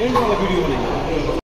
एंड वाला वीडियो बनेगा